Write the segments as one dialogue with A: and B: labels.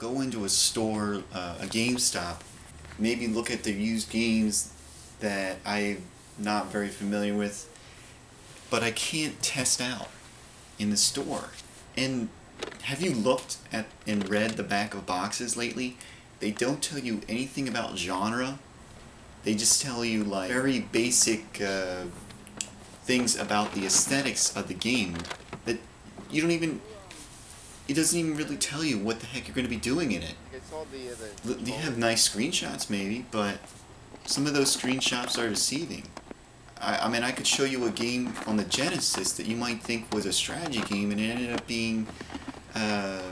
A: go into a store, uh, a GameStop, maybe look at the used games that I'm not very familiar with, but I can't test out in the store. And have you looked at and read the back of boxes lately? They don't tell you anything about genre. They just tell you like very basic uh, things about the aesthetics of the game that you don't even. It doesn't even really tell you what the heck you're going to be doing in it. L- They have nice screenshots maybe, but some of those screenshots are deceiving. I, I mean, I could show you a game on the Genesis that you might think was a strategy game, and it ended up being, uh,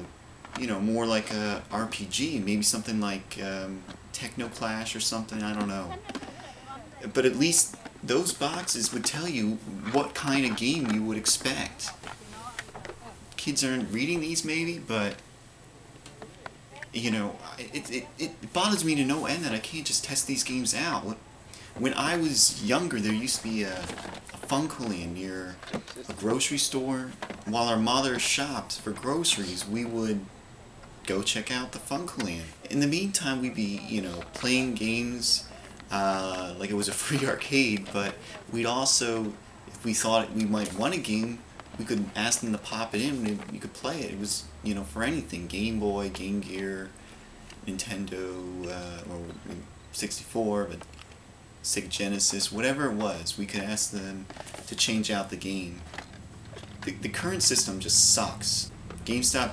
A: you know, more like a RPG, maybe something like um, Techno Clash or something. I don't know. But at least those boxes would tell you what kind of game you would expect. Kids aren't reading these, maybe, but you know, it, it, it bothers me to no end that I can't just test these games out. When I was younger, there used to be a, a near a grocery store. While our mother shopped for groceries, we would go check out the FuncoLand. In the meantime, we'd be, you know, playing games uh, like it was a free arcade, but we'd also, if we thought we might want a game, we could ask them to pop it in and you could play it. It was, you know, for anything Game Boy, Game Gear, Nintendo, uh, or 64, but Sega Genesis, whatever it was, we could ask them to change out the game. The, the current system just sucks. GameStop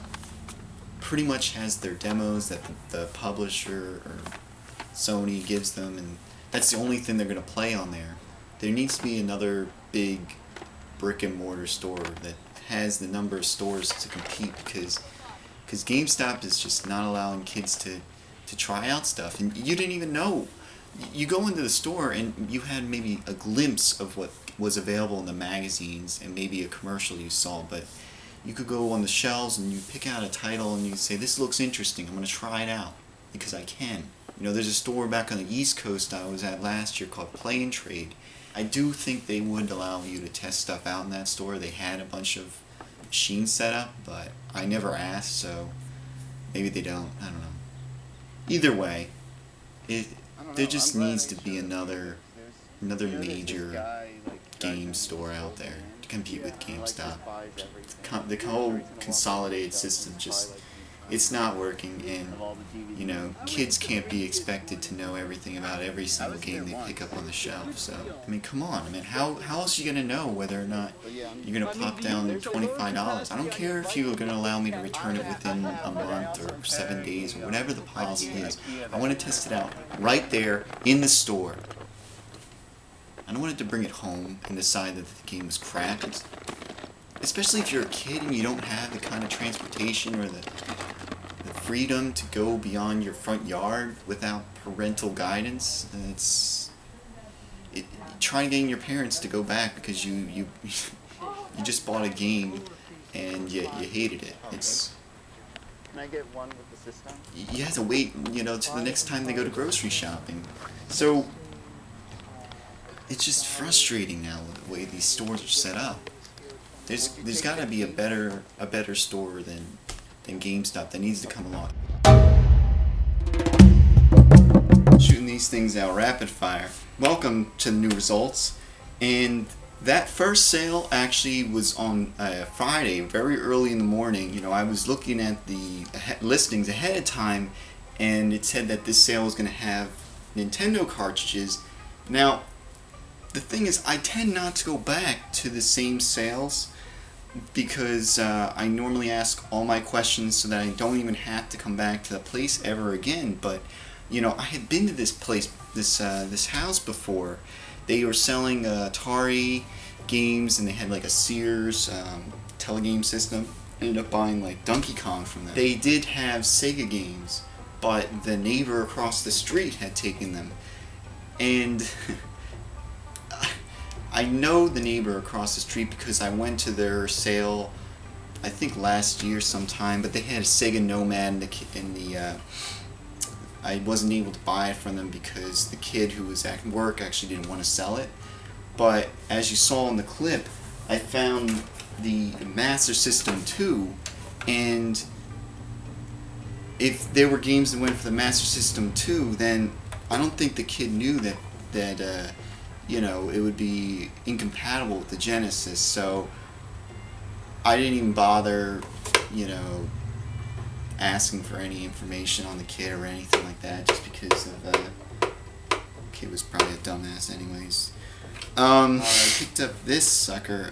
A: pretty much has their demos that the, the publisher or Sony gives them, and that's the only thing they're going to play on there. There needs to be another big brick and mortar store that has the number of stores to compete because because GameStop is just not allowing kids to to try out stuff, and you didn't even know. You go into the store and you had maybe a glimpse of what was available in the magazines and maybe a commercial you saw, but you could go on the shelves and you pick out a title and you say, "This looks interesting. I'm going to try it out because I can." You know, there's a store back on the East Coast I was at last year called Play and Trade. I do think they would allow you to test stuff out in that store. They had a bunch of machines set up, but I never asked, so maybe they don't. I don't know. Either way, it there just needs to be another another major game store out there to compete with GameStop. Con- the whole consolidated system just it's not working and you know kids can't be expected to know everything about every single game they pick up on the shelf so i mean come on i mean how, how else are you going to know whether or not you're going to pop down their $25 i don't care if you're going to allow me to return it within a month or seven days or whatever the policy is. i want to test it out right there in the store. I don't want it to bring it home and decide that the game is crap. It's, especially if you're a kid and you don't have the kind of transportation or the freedom to go beyond your front yard without parental guidance. It's it, trying to getting your parents to go back because you you you just bought a game and you, you hated it. It's
B: Can I get one with the system?
A: you have to wait, you know, to the next time they go to grocery shopping. So it's just frustrating now the way these stores are set up. There's there's got to be a better a better store than than GameStop that needs to come along. Shooting these things out rapid fire. Welcome to the new results. And that first sale actually was on uh, Friday, very early in the morning. You know, I was looking at the listings ahead of time, and it said that this sale was going to have Nintendo cartridges. Now, the thing is, I tend not to go back to the same sales because uh, I normally ask all my questions so that I don't even have to come back to the place ever again. But you know, I had been to this place, this uh, this house before. They were selling uh, Atari games, and they had like a Sears um, telegame system. Ended up buying like Donkey Kong from them. They did have Sega games, but the neighbor across the street had taken them, and. I know the neighbor across the street because I went to their sale, I think last year sometime. But they had a Sega Nomad in the in the. Uh, I wasn't able to buy it from them because the kid who was at work actually didn't want to sell it. But as you saw in the clip, I found the Master System 2, and if there were games that went for the Master System 2, then I don't think the kid knew that that uh, you know it would be incompatible with the Genesis. So I didn't even bother, you know, asking for any information on the kid or anything like that, just because of uh, kid was probably a dumbass anyways. Um, I picked up this sucker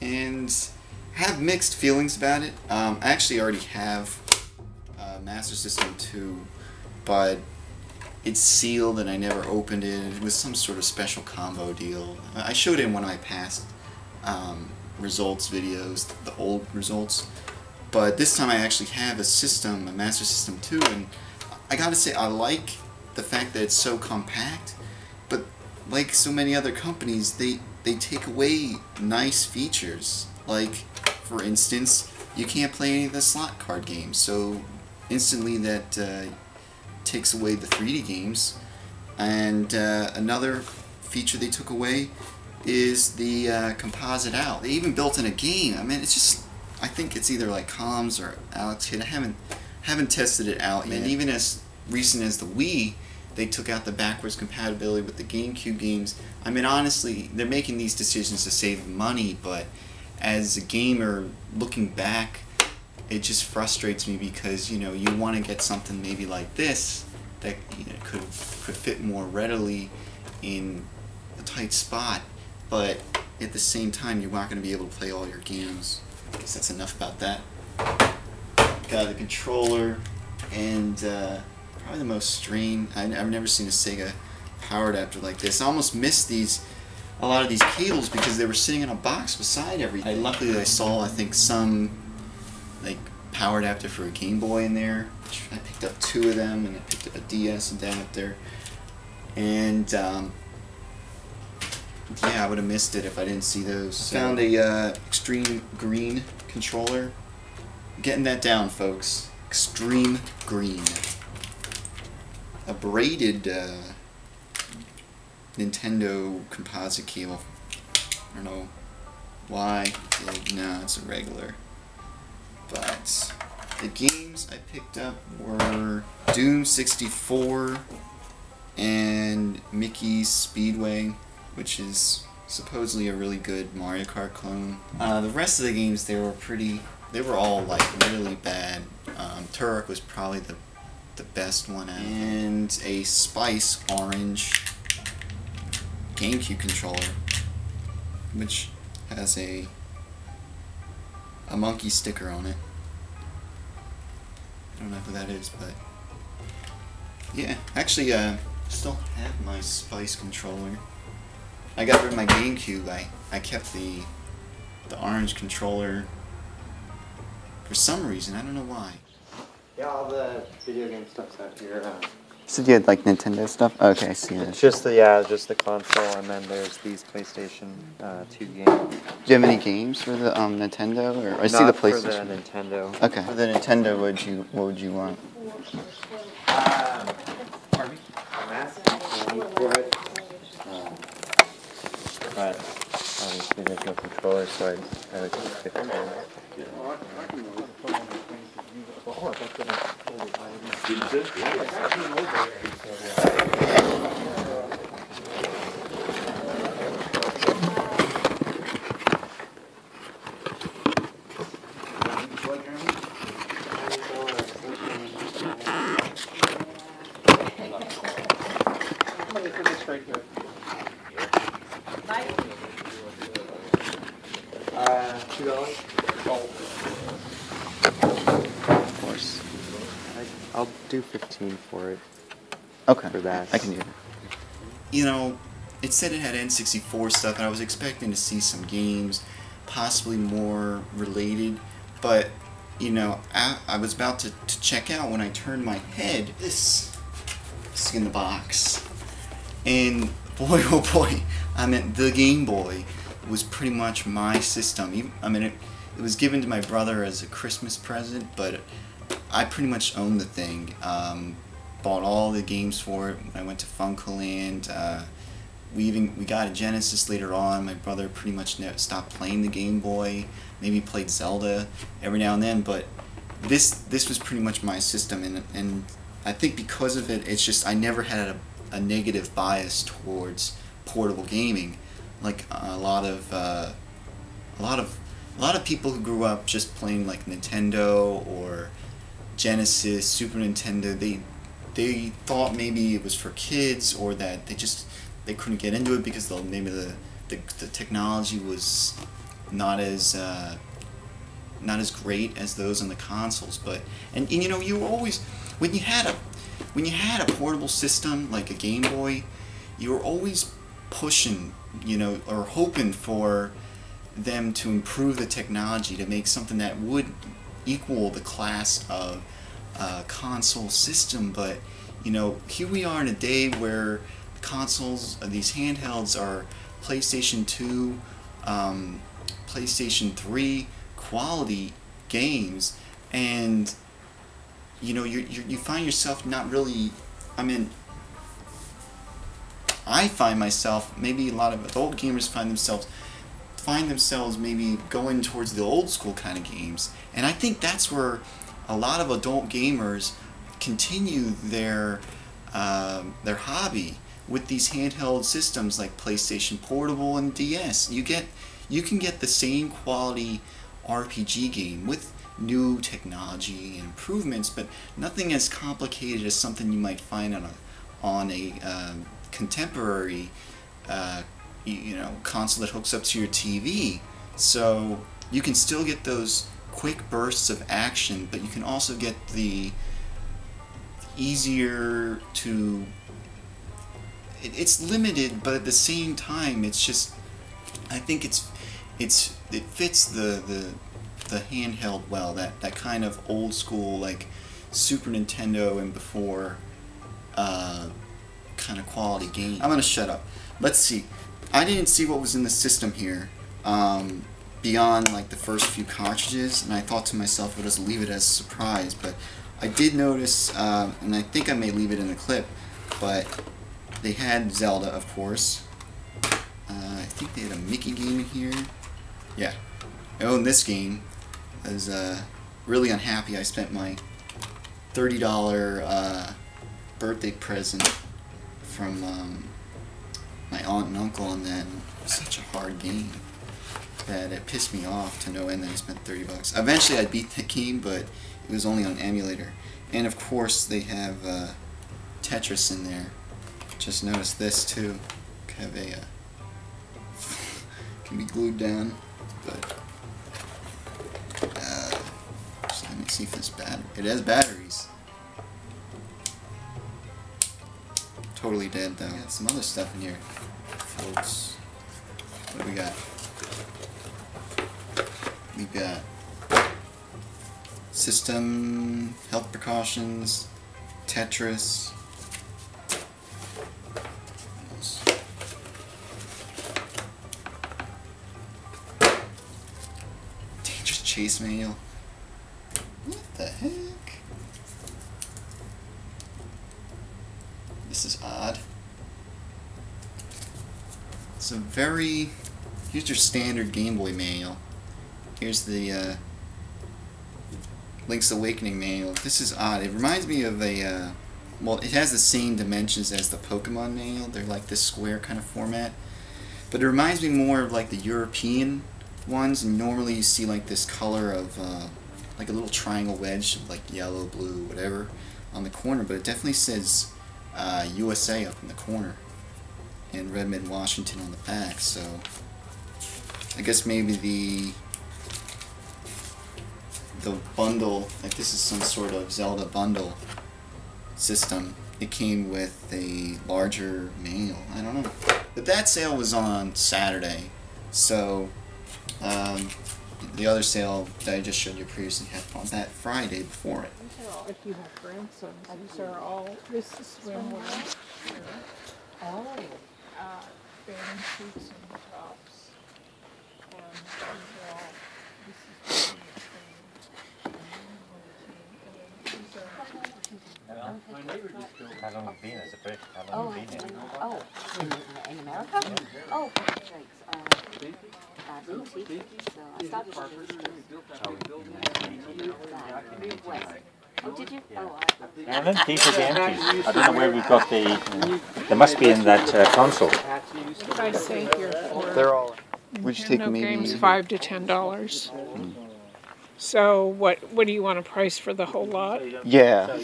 A: and have mixed feelings about it. Um, I actually already have uh, Master System 2, but it's sealed and I never opened it. It was some sort of special combo deal. I showed it in one of my past um, results videos, the old results. But this time I actually have a system, a Master System 2, and I gotta say I like the fact that it's so compact, but like so many other companies, they, they take away nice features. Like, for instance, you can't play any of the slot card games, so instantly that uh, takes away the 3D games. And uh, another feature they took away is the uh, composite out. They even built in a game. I mean, it's just I think it's either like Comms or Alex Kidd. I haven't haven't tested it out yet. And even as recent as the Wii, they took out the backwards compatibility with the GameCube games. I mean, honestly, they're making these decisions to save money, but as a gamer, looking back, it just frustrates me because you know you want to get something maybe like this that you know, could could fit more readily in a tight spot, but at the same time, you're not going to be able to play all your games. I guess that's enough about that. Got the controller and uh, probably the most strained. I, have never seen a Sega power adapter like this. I almost missed these, a lot of these cables because they were sitting in a box beside everything. I, luckily I saw, I think, some like power adapter for a Game Boy in there. I picked up two of them and I picked up a DS adapter. And um, yeah, I would have missed it if I didn't see those. So. Found a uh, extreme green controller. Getting that down, folks. Extreme green. A braided uh, Nintendo composite cable. I don't know why. No, it's a regular. But the games I picked up were Doom 64 and Mickey's Speedway which is supposedly a really good Mario Kart clone. Uh, the rest of the games, they were pretty, they were all like really bad. Um, Turok was probably the, the best one out. And a Spice Orange GameCube controller, which has a a monkey sticker on it. I don't know who that is, but yeah, actually, uh, still have my Spice controller. I got rid of my GameCube. I, I kept the the orange controller for some reason. I don't know why.
C: Yeah, all the video game stuff's out here. Um,
A: so you had like Nintendo stuff? Okay, I see it.
C: Just the yeah, just the console, and then there's these PlayStation uh, 2 games.
A: Do you have any games for the um, Nintendo, or I
C: Not
A: see the PlayStation.
C: for the Nintendo.
A: Okay. For the Nintendo, what would you what would you want?
C: Um, I'm for it. Um, but obviously there's no controller, so I, I would just pick one. Uh, two dollars.
A: Of course.
C: I'll do fifteen for it.
A: Okay.
C: For that.
A: I can do that. You know, it said it had N64 stuff, and I was expecting to see some games, possibly more related, but you know, I, I was about to, to check out when I turned my head. This, this is in the box, and boy, oh boy, I meant the Game Boy was pretty much my system. I mean, it, it was given to my brother as a Christmas present, but I pretty much owned the thing. Um, bought all the games for it I went to FuncoLand. Uh, we even we got a Genesis later on. My brother pretty much stopped playing the Game Boy. Maybe played Zelda every now and then, but this this was pretty much my system, and and I think because of it, it's just I never had a, a negative bias towards portable gaming, like a lot of uh, a lot of a lot of people who grew up just playing like Nintendo or Genesis, Super Nintendo. They they thought maybe it was for kids or that they just they couldn't get into it because the maybe the the, the technology was not as uh, not as great as those on the consoles. But and, and you know you always when you had a when you had a portable system like a Game Boy, you were always pushing you know or hoping for them to improve the technology to make something that would equal the class of uh, console system. But you know here we are in a day where consoles, uh, these handhelds are PlayStation 2, um, PlayStation 3 quality games, and you know you you find yourself not really. I mean, I find myself maybe a lot of adult gamers find themselves find themselves maybe going towards the old school kind of games, and I think that's where a lot of adult gamers continue their uh, their hobby with these handheld systems like PlayStation Portable and DS. You get you can get the same quality RPG game with new technology and improvements, but nothing as complicated as something you might find on a on a uh, contemporary uh, you know console that hooks up to your TV. So you can still get those quick bursts of action, but you can also get the easier to it, it's limited, but at the same time, it's just I think it's it's it fits the the the handheld well. That that kind of old school like Super Nintendo and before uh, kind of quality game. I'm gonna shut up. Let's see. I didn't see what was in the system here um, beyond like the first few cartridges, and I thought to myself, "I'll just leave it as a surprise." But I did notice, uh, and I think I may leave it in the clip, but they had Zelda, of course. Uh, I think they had a Mickey game in here. Yeah. I own this game. I was uh, really unhappy I spent my $30 uh, birthday present from um, my aunt and uncle on that. such a hard game that it pissed me off to no end that I spent 30 bucks. Eventually I beat the game, but it was only on emulator. And of course they have uh, Tetris in there. Just notice this too. Have a uh, can be glued down, but uh, let me see if this battery. It has batteries. Totally dead though. Got some other stuff in here, folks. What do we got? We got system health precautions, Tetris. Dangerous chase manual. What the heck? This is odd. It's a very... Here's your standard Game Boy manual. Here's the uh, Link's Awakening manual. This is odd. It reminds me of a... Uh, well, it has the same dimensions as the Pokemon manual. They're like this square kind of format. But it reminds me more of like the European ones, and normally you see like this color of uh, like a little triangle wedge, of like yellow, blue, whatever, on the corner, but it definitely says uh, USA up in the corner, and Redmond, Washington on the back. So I guess maybe the the bundle, like this is some sort of Zelda bundle system. It came with a larger manual. I don't know. But that sale was on Saturday, so um, the other sale that I just showed you previously happened on that Friday before it.
D: If you have grandsons, these are all, this is swimwear. Oh. Uh, bathing suits and tops. And these are all, this is. the thing. And then these are-
C: How long have you been as a Brit? How
E: Oh,
C: long have you been here?
E: oh, in, in America? Oh, for Pete's sakes, uh, uh, boutique. So I started as a uh, West. Oh, did you? Oh, I,
C: Alan, these are the entries. I don't know where we got the. They must be in that uh, console.
D: What I say here for
B: They're all.
A: Would you take
D: Nintendo
A: maybe?
D: games five to ten dollars. So what what do you want to price for the whole lot?
A: Yeah.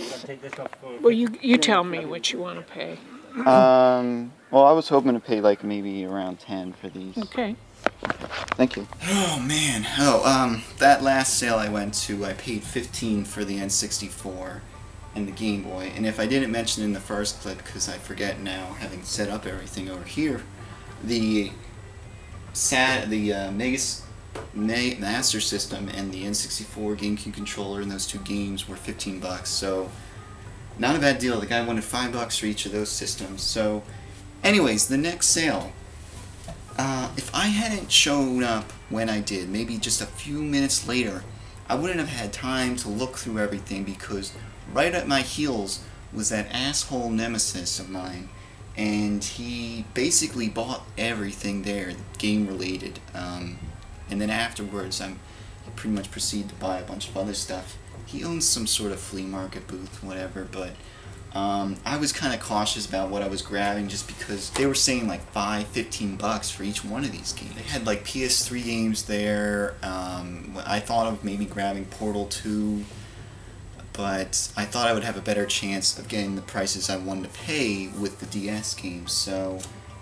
D: Well, you you tell me what you want to pay.
A: Um. Well, I was hoping to pay like maybe around ten for these.
D: Okay.
A: Thank you. Oh man. Oh, um, that last sale I went to, I paid 15 for the N64 and the Game Boy. And if I didn't mention in the first clip, because I forget now, having set up everything over here, the sat the uh, Master System and the N64 GameCube controller and those two games were 15 bucks. So not a bad deal. The guy wanted five bucks for each of those systems. So, anyways, the next sale. Uh, if I hadn't shown up when I did, maybe just a few minutes later, I wouldn't have had time to look through everything because right at my heels was that asshole nemesis of mine, and he basically bought everything there, game related. Um, and then afterwards, I'm he pretty much proceeded to buy a bunch of other stuff. He owns some sort of flea market booth, whatever, but um, I was kind of cautious about what I was grabbing just because they were saying like 5, 15 bucks for each one of these games. They had like PS3 games there. Um, I thought of maybe grabbing Portal 2, but I thought I would have a better chance of getting the prices I wanted to pay with the DS games. So,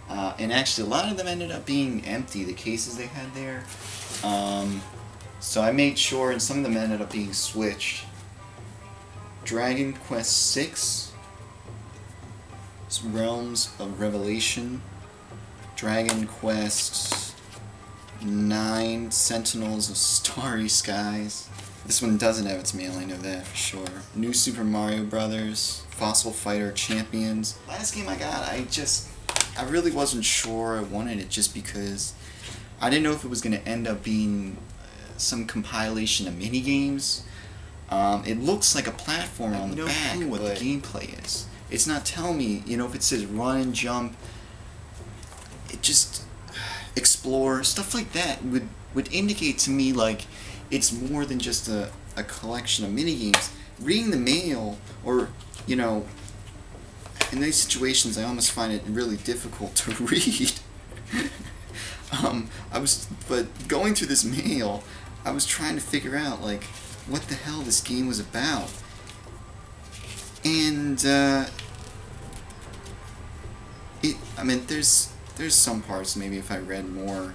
A: uh, and actually, a lot of them ended up being empty, the cases they had there. Um, so I made sure, and some of them ended up being switched. Dragon Quest VI Realms of Revelation, Dragon Quest Nine, Sentinels of Starry Skies. This one doesn't have its mail, I know that for sure. New Super Mario Brothers, Fossil Fighter Champions. Last game I got, I just, I really wasn't sure I wanted it just because I didn't know if it was going to end up being uh, some compilation of mini games. Um, it looks like a platform on the
F: no
A: back,
F: clue what
A: but
F: the
A: gameplay is. It's not telling me, you know, if it says run and jump, it just explore stuff like that would would indicate to me like it's more than just a, a collection of mini games. Reading the mail, or you know, in these situations, I almost find it really difficult to read. um, I was, but going through this mail, I was trying to figure out like what the hell this game was about. And uh, it, I mean, there's there's some parts maybe if I read more,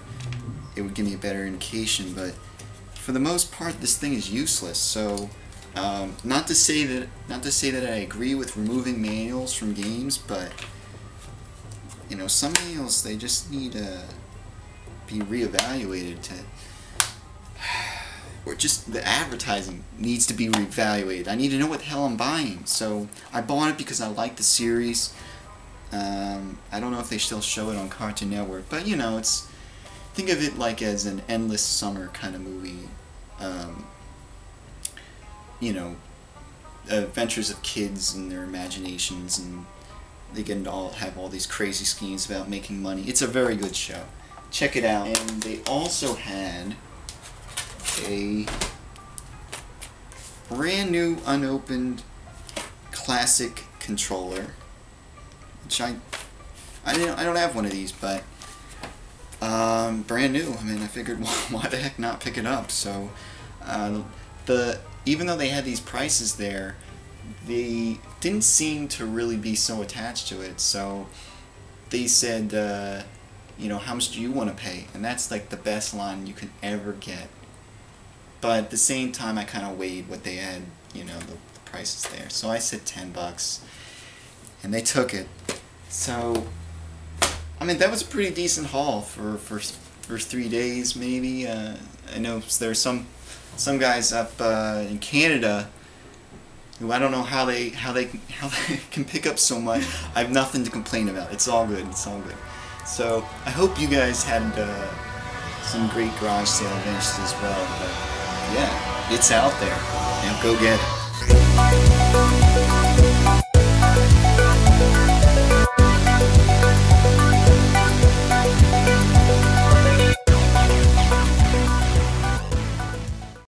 A: it would give me a better indication. But for the most part, this thing is useless. So, um, not to say that not to say that I agree with removing manuals from games, but you know, some manuals they just need to be reevaluated to or just the advertising needs to be reevaluated. I need to know what the hell I'm buying. So I bought it because I like the series. Um, I don't know if they still show it on Cartoon Network, but you know, it's think of it like as an endless summer kind of movie. Um, you know, adventures of kids and their imaginations, and they can all have all these crazy schemes about making money. It's a very good show. Check it out. And they also had a brand new unopened classic controller which I I didn't I don't have one of these but um, brand new. I mean I figured why the heck not pick it up? So uh, the even though they had these prices there they didn't seem to really be so attached to it. So they said uh, you know how much do you want to pay? And that's like the best line you can ever get. But at the same time, I kind of weighed what they had, you know, the, the prices there. So I said 10 bucks, and they took it. So, I mean, that was a pretty decent haul for, for, for three days, maybe. Uh, I know there's some, some guys up uh, in Canada who I don't know how they, how, they, how they can pick up so much. I have nothing to complain about. It's all good. It's all good. So, I hope you guys had uh, some great garage sale events as well. But, yeah, it's out there. Now go get it.